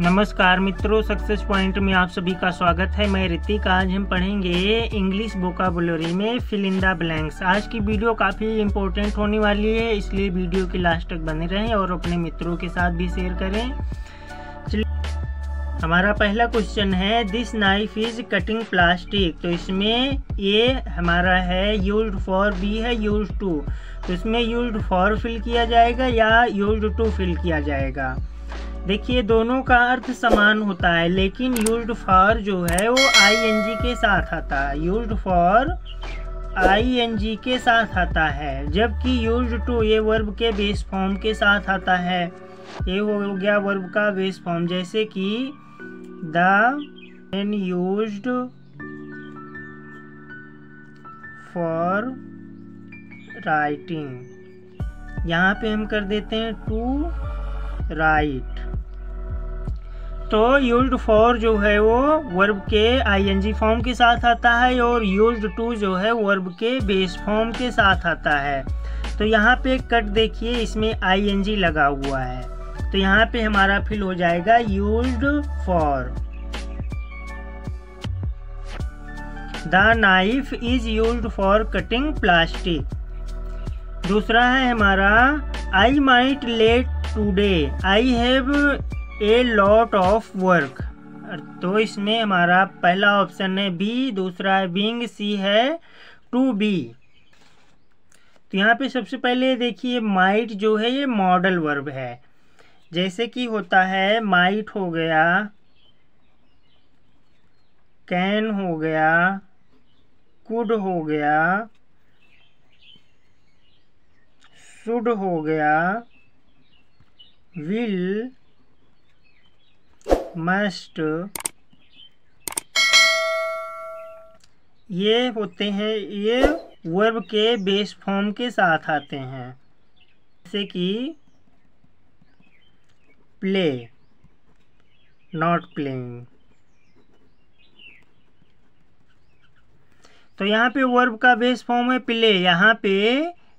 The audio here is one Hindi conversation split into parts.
नमस्कार मित्रों सक्सेस पॉइंट में आप सभी का स्वागत है। मैं ऋतिक, आज हम पढ़ेंगे इंग्लिश बोकाबुलरी में फिल इन द ब्लैंक्स आज की वीडियो काफ़ी इंपॉर्टेंट होने वाली है, इसलिए वीडियो के लास्ट तक बने रहें और अपने मित्रों के साथ भी शेयर करें। हमारा पहला क्वेश्चन है this knife is cutting plastic तो इसमें ये हमारा है यूज़ फॉर बी है यूज़ टू तो इसमें यूज़ फॉर फिल किया जाएगा या यूज़ टू फिल किया जाएगा? देखिए, दोनों का अर्थ समान होता है, लेकिन यूज्ड फॉर जो है, वो आई एन जी के साथ आता है। Used for I N G के साथ आता है, जबकि यूज्ड टू ये वर्ब के बेस फॉर्म के साथ आता है। ये हो गया वर्ब का बेस फॉर्म जैसे कि द एन यूज्ड फॉर राइटिंग यहाँ पे हम कर देते हैं टू राइट तो यूज्ड फॉर जो है वो वर्ब के आईएनजी फॉर्म के साथ आता है और यूज्ड टू जो है वर्ब के बेस फॉर्म के साथ आता है। तो यहाँ पे कट देखिए, इसमें आईएनजी लगा हुआ है। तो यहाँ पे हमारा फिल हो जाएगा used for the knife is used for cutting plastic दूसरा है हमारा I might late today I have a lot of work तो इसमें हमारा पहला ऑप्शन है बी दूसरा है बिंग सी है टू बी तो यहाँ पे सबसे पहले देखिए माइट जो है ये मॉडल वर्ब है। जैसे कि होता है माइट हो गया कैन हो गया कुड हो गया शुड हो गया विल मस्ट। ये होते हैं, ये वर्ब के बेस फॉर्म के साथ आते हैं। जैसे कि प्ले नॉट प्लेइंग तो यहाँ पे वर्ब का बेस फॉर्म है प्ले यहाँ पे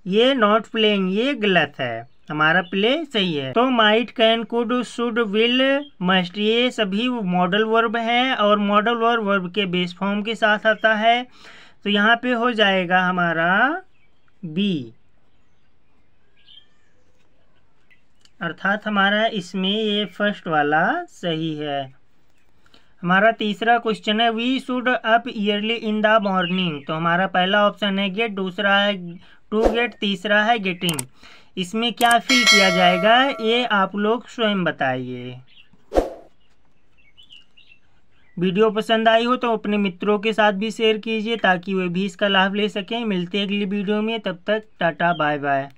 ये नॉट प्लेइंग ये गलत है। हमारा प्ले सही है। तो might can could should will must ये सभी मॉडल वर्ब हैं और मॉडल वर्ब वर्ब के बेस फॉर्म के साथ आता है। तो यहाँ पे हो जाएगा हमारा बी अर्थात हमारा इसमें ये फ़र्स्ट वाला सही है। हमारा तीसरा क्वेश्चन है we should up early in the morning तो हमारा पहला ऑप्शन है गेट दूसरा है टू गेट तीसरा है गेटिंग इसमें क्या फिल किया जाएगा? ये आप लोग स्वयं बताइए। वीडियो पसंद आई हो तो अपने मित्रों के साथ भी शेयर कीजिए ताकि वे भी इसका लाभ ले सकें। मिलते हैं अगली वीडियो में। तब तक टाटा बाय बाय